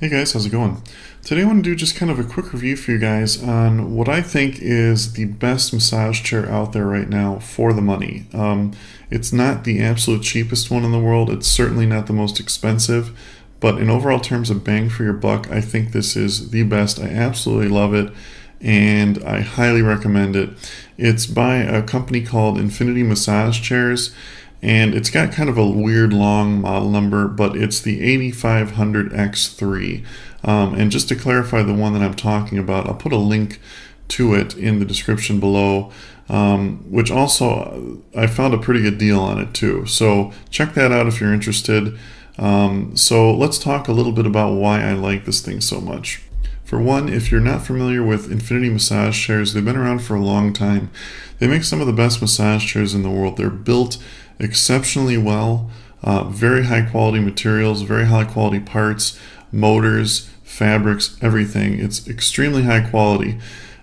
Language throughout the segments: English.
Hey guys, how's it going? Today I want to do just kind of a quick review for you guys on what I think is the best massage chair out there right now for the money. Um, it's not the absolute cheapest one in the world, it's certainly not the most expensive, but in overall terms of bang for your buck, I think this is the best. I absolutely love it and I highly recommend it. It's by a company called Infinity Massage Chairs and it's got kind of a weird long model number, but it's the 8500X3. Um, and just to clarify the one that I'm talking about, I'll put a link to it in the description below, um, which also I found a pretty good deal on it too. So check that out if you're interested. Um, so let's talk a little bit about why I like this thing so much. For one, if you're not familiar with Infinity massage chairs, they've been around for a long time. They make some of the best massage chairs in the world. They're built exceptionally well. Uh, very high quality materials, very high quality parts, motors, fabrics, everything. It's extremely high quality.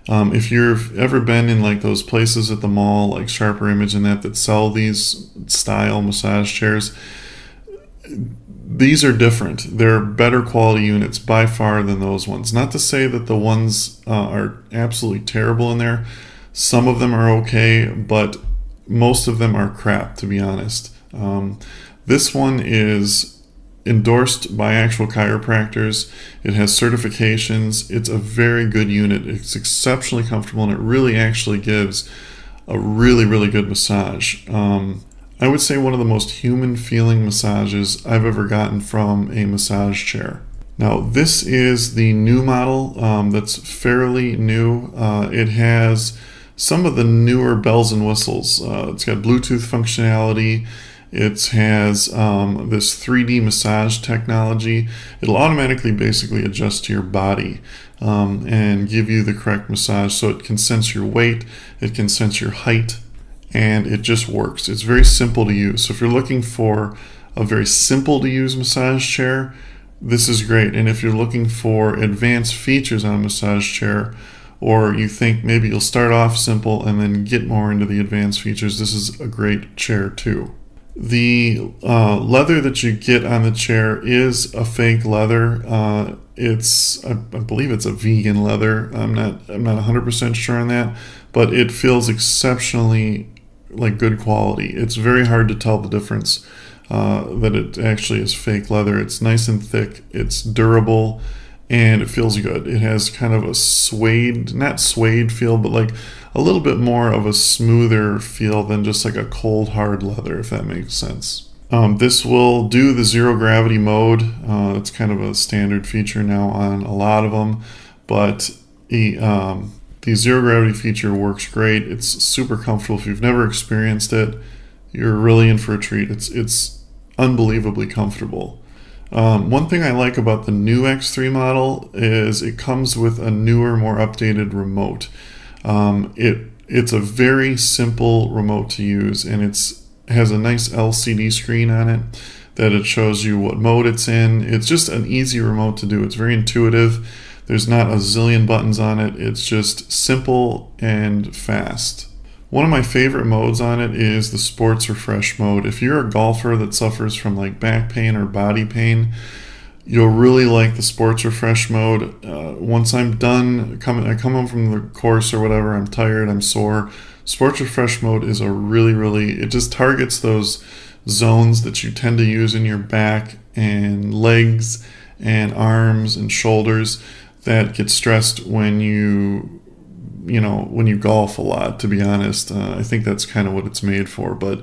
Um, if you've ever been in like those places at the mall, like Sharper Image and that, that sell these style massage chairs, these are different. They're better quality units by far than those ones. Not to say that the ones uh, are absolutely terrible in there. Some of them are okay, but most of them are crap, to be honest. Um, this one is endorsed by actual chiropractors. It has certifications. It's a very good unit. It's exceptionally comfortable and it really actually gives a really, really good massage. Um, I would say one of the most human feeling massages I've ever gotten from a massage chair. Now, this is the new model um, that's fairly new. Uh, it has some of the newer bells and whistles. Uh, it's got Bluetooth functionality. It has um, this 3D massage technology. It'll automatically basically adjust to your body um, and give you the correct massage. So it can sense your weight, it can sense your height, and it just works. It's very simple to use. So if you're looking for a very simple to use massage chair, this is great. And if you're looking for advanced features on a massage chair, or you think maybe you'll start off simple and then get more into the advanced features, this is a great chair too. The uh, leather that you get on the chair is a fake leather. Uh, it's, I, I, believe it's a vegan leather. I'm not, I'm not 100% sure on that, but it feels exceptionally like good quality. It's very hard to tell the difference uh, that it actually is fake leather. It's nice and thick. It's durable and it feels good. It has kind of a suede, not suede feel, but like a little bit more of a smoother feel than just like a cold hard leather, if that makes sense. Um, this will do the zero gravity mode. Uh, it's kind of a standard feature now on a lot of them, but the, um, the zero gravity feature works great. It's super comfortable. If you've never experienced it, you're really in for a treat. It's it's unbelievably comfortable. Um, one thing I like about the new X3 model is it comes with a newer, more updated remote. Um, it it's a very simple remote to use, and it's has a nice LCD screen on it that it shows you what mode it's in. It's just an easy remote to do. It's very intuitive. There's not a zillion buttons on it. It's just simple and fast. One of my favorite modes on it is the sports refresh mode. If you're a golfer that suffers from like back pain or body pain, you'll really like the sports refresh mode. Uh, once I'm done coming, I come home from the course or whatever, I'm tired, I'm sore. Sports refresh mode is a really, really, it just targets those zones that you tend to use in your back and legs and arms and shoulders that get stressed when you you know, when you golf a lot, to be honest. Uh, I think that's kind of what it's made for. But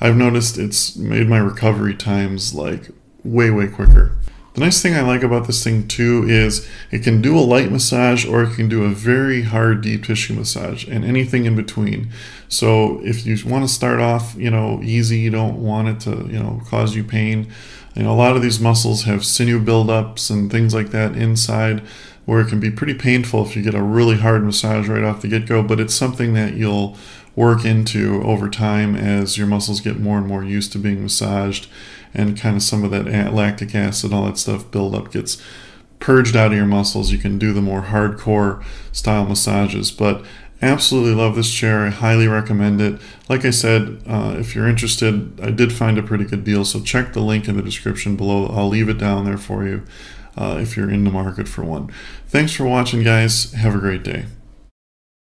I've noticed it's made my recovery times like way, way quicker. The nice thing I like about this thing too is it can do a light massage or it can do a very hard deep tissue massage and anything in between. So if you want to start off, you know, easy, you don't want it to, you know, cause you pain. You know, a lot of these muscles have sinew buildups and things like that inside where it can be pretty painful if you get a really hard massage right off the get-go, but it's something that you'll work into over time as your muscles get more and more used to being massaged and kind of some of that lactic acid all that stuff buildup gets purged out of your muscles. You can do the more hardcore style massages but absolutely love this chair i highly recommend it like i said uh, if you're interested i did find a pretty good deal so check the link in the description below i'll leave it down there for you uh, if you're in the market for one. Thanks for watching, guys. Have a great day.